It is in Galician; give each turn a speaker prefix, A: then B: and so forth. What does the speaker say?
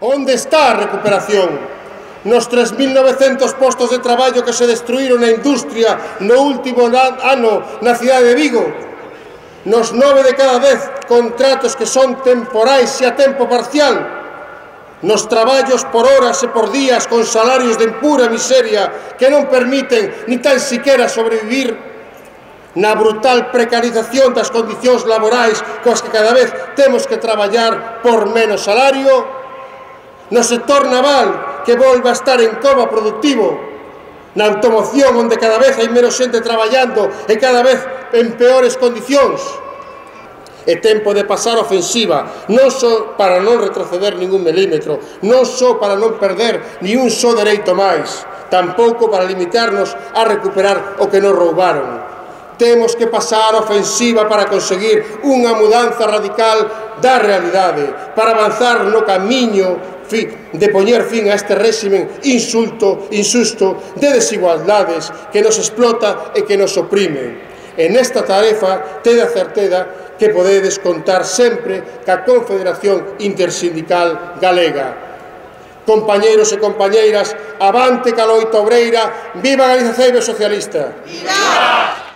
A: Onde está a recuperación? nos 3.900 postos de traballo que se destruíron na industria no último ano na cidade de Vigo, nos nove de cada vez contratos que son temporais e a tempo parcial, nos traballos por horas e por días con salarios de pura miseria que non permiten ni tan siquiera sobrevivir na brutal precarización das condicións laborais coas que cada vez temos que traballar por menos salario, no sector naval que volva a estar en coma productivo, na automoción onde cada vez hai menos xente traballando e cada vez en peores condicións. É tempo de pasar ofensiva, non só para non retroceder ningún milímetro, non só para non perder ni un só dereito máis, tampouco para limitarnos a recuperar o que nos roubaron. Temos que pasar ofensiva para conseguir unha mudanza radical da realidade para avanzar no camiño de poñer fin a este réximen insulto, insusto de desigualdades que nos explota e que nos oprime. En esta tarefa tede a certeza que podedes contar sempre ca Confederación Intersindical Galega. Compañeiros e compañeiras, avante ca loita obreira, viva Galiza Ceibe Socialista! Viva!